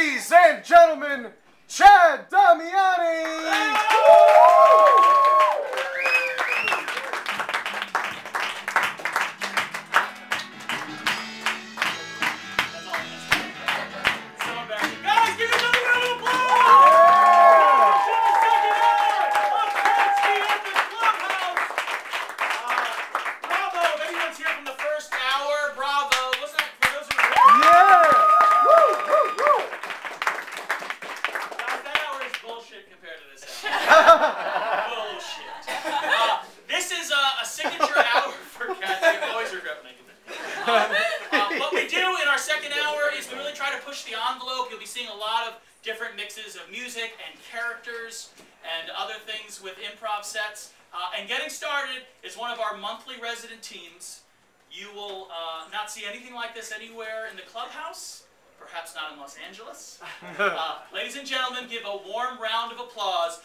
ladies and gentlemen, Chad Damiani. We really try to push the envelope. You'll be seeing a lot of different mixes of music and characters and other things with improv sets. Uh, and getting started is one of our monthly resident teams. You will uh, not see anything like this anywhere in the clubhouse, perhaps not in Los Angeles. Uh, ladies and gentlemen, give a warm round of applause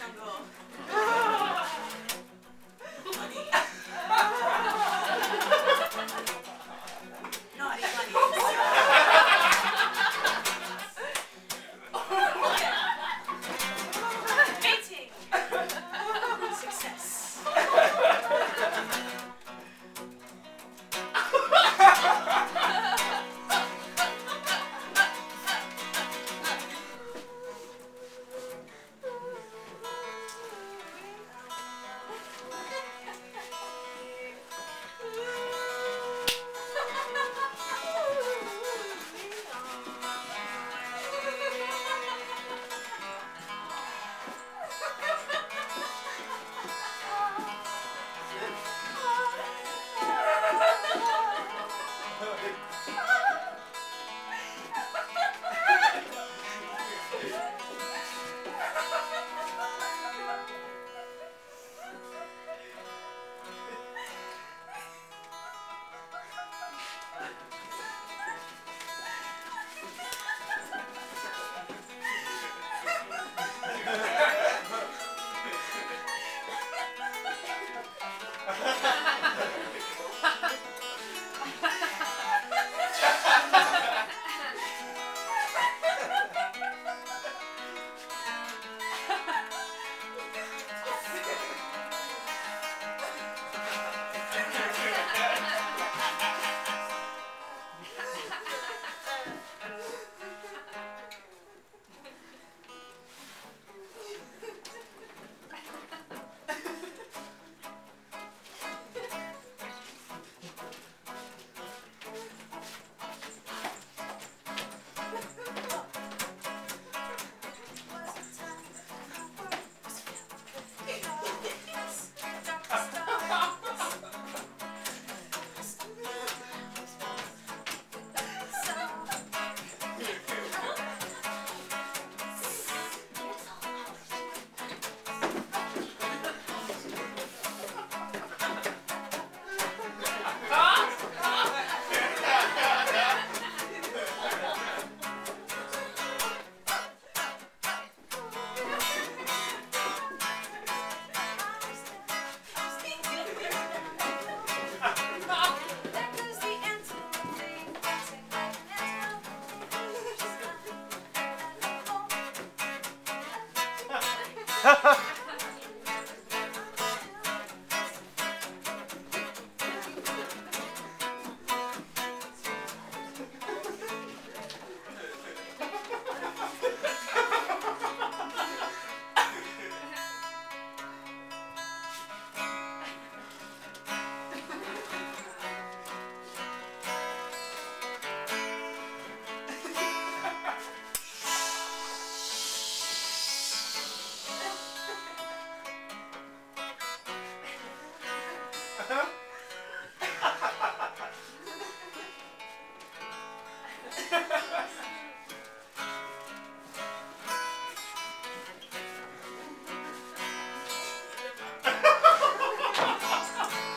大哥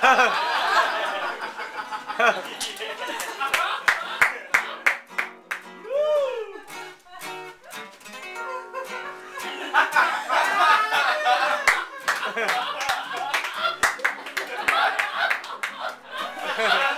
Ha ha ha!